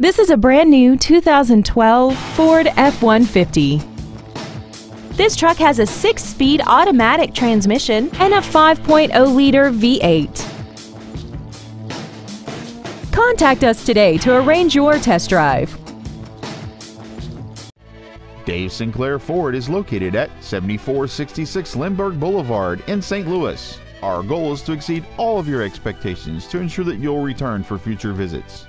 This is a brand new 2012 Ford F-150. This truck has a six-speed automatic transmission and a 5.0-liter V8. Contact us today to arrange your test drive. Dave Sinclair Ford is located at 7466 Lindbergh Boulevard in St. Louis. Our goal is to exceed all of your expectations to ensure that you'll return for future visits.